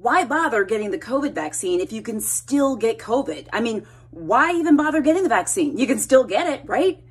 why bother getting the COVID vaccine if you can still get COVID? I mean, why even bother getting the vaccine? You can still get it, right?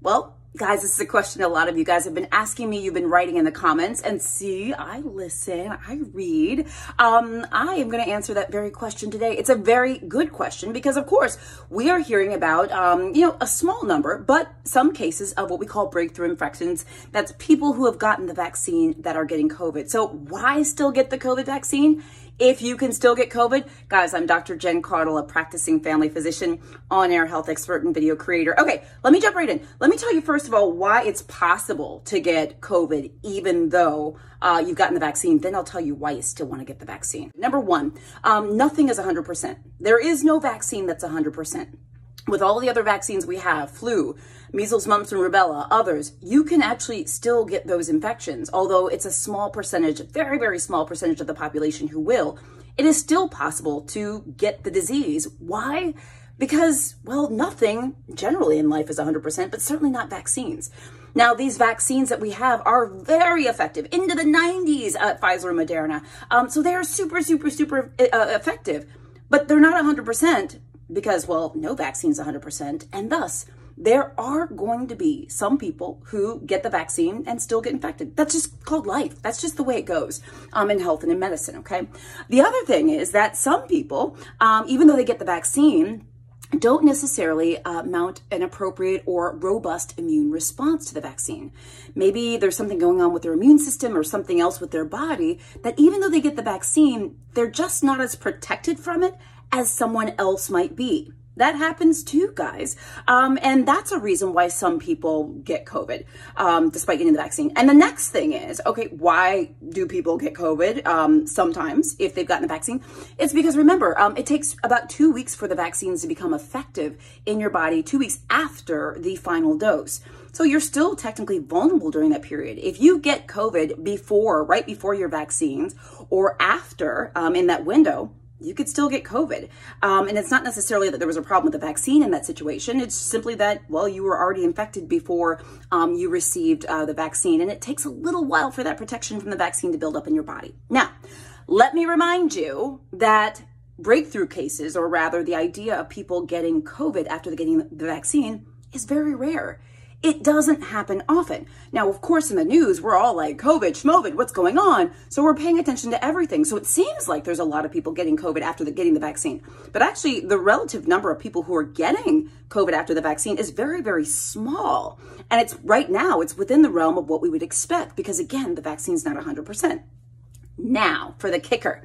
Well, Guys, this is a question a lot of you guys have been asking me. You've been writing in the comments and see, I listen, I read. Um, I am going to answer that very question today. It's a very good question because of course we are hearing about, um, you know, a small number, but some cases of what we call breakthrough infections. That's people who have gotten the vaccine that are getting COVID. So why still get the COVID vaccine? If you can still get COVID. Guys, I'm Dr. Jen Caudle, a practicing family physician, on air health expert, and video creator. Okay, let me jump right in. Let me tell you, first of all, why it's possible to get COVID even though uh, you've gotten the vaccine. Then I'll tell you why you still want to get the vaccine. Number one, um, nothing is 100%. There is no vaccine that's 100% with all the other vaccines we have, flu, measles, mumps, and rubella, others, you can actually still get those infections. Although it's a small percentage, very, very small percentage of the population who will, it is still possible to get the disease. Why? Because, well, nothing generally in life is 100%, but certainly not vaccines. Now, these vaccines that we have are very effective into the 90s at Pfizer and Moderna. Um, so they are super, super, super uh, effective, but they're not 100% because, well, no vaccine's 100%. And thus, there are going to be some people who get the vaccine and still get infected. That's just called life. That's just the way it goes um, in health and in medicine, okay? The other thing is that some people, um, even though they get the vaccine, don't necessarily uh, mount an appropriate or robust immune response to the vaccine. Maybe there's something going on with their immune system or something else with their body that even though they get the vaccine, they're just not as protected from it as someone else might be. That happens too, guys. Um, and that's a reason why some people get COVID, um, despite getting the vaccine. And the next thing is, okay, why do people get COVID um, sometimes if they've gotten the vaccine? It's because remember, um, it takes about two weeks for the vaccines to become effective in your body, two weeks after the final dose. So you're still technically vulnerable during that period. If you get COVID before, right before your vaccines or after um, in that window, you could still get COVID. Um, and it's not necessarily that there was a problem with the vaccine in that situation. It's simply that, well, you were already infected before um, you received uh, the vaccine. And it takes a little while for that protection from the vaccine to build up in your body. Now, let me remind you that breakthrough cases, or rather the idea of people getting COVID after getting the vaccine, is very rare. It doesn't happen often. Now, of course, in the news, we're all like, COVID, schmovid, what's going on? So we're paying attention to everything. So it seems like there's a lot of people getting COVID after the, getting the vaccine. But actually, the relative number of people who are getting COVID after the vaccine is very, very small. And it's right now, it's within the realm of what we would expect because, again, the vaccine's not 100%. Now, for the kicker.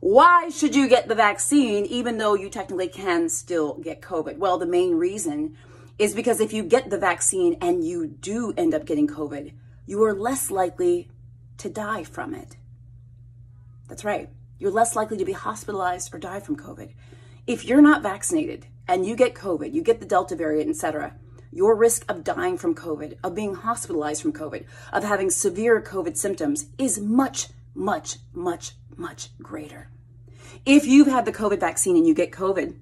Why should you get the vaccine even though you technically can still get COVID? Well, the main reason is because if you get the vaccine and you do end up getting COVID, you are less likely to die from it. That's right. You're less likely to be hospitalized or die from COVID. If you're not vaccinated and you get COVID, you get the Delta variant, etc., your risk of dying from COVID, of being hospitalized from COVID, of having severe COVID symptoms is much, much, much, much greater. If you've had the COVID vaccine and you get COVID,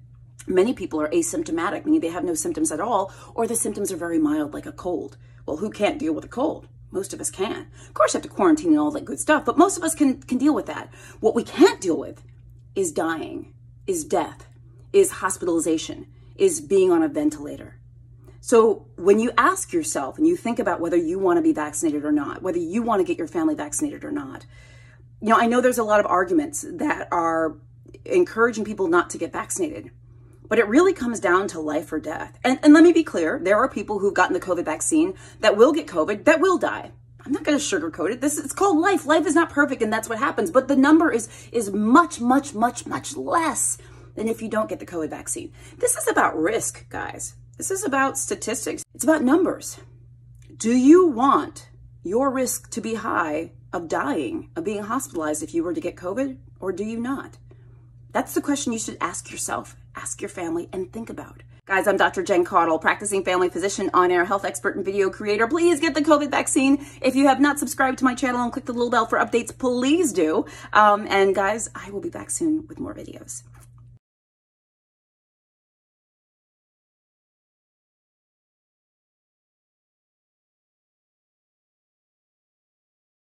Many people are asymptomatic, meaning they have no symptoms at all, or the symptoms are very mild, like a cold. Well, who can't deal with a cold? Most of us can. Of course, you have to quarantine and all that good stuff, but most of us can, can deal with that. What we can't deal with is dying, is death, is hospitalization, is being on a ventilator. So when you ask yourself and you think about whether you want to be vaccinated or not, whether you want to get your family vaccinated or not, you know, I know there's a lot of arguments that are encouraging people not to get vaccinated. But it really comes down to life or death. And, and let me be clear there are people who've gotten the COVID vaccine that will get COVID that will die. I'm not going to sugarcoat it. This it's called life. Life is not perfect, and that's what happens. But the number is is much, much, much, much less than if you don't get the COVID vaccine. This is about risk, guys. This is about statistics. It's about numbers. Do you want your risk to be high of dying, of being hospitalized if you were to get COVID, or do you not? That's the question you should ask yourself, ask your family, and think about. Guys, I'm Dr. Jen Caudle, practicing family physician, on-air health expert, and video creator. Please get the COVID vaccine. If you have not subscribed to my channel and click the little bell for updates, please do. Um, and guys, I will be back soon with more videos.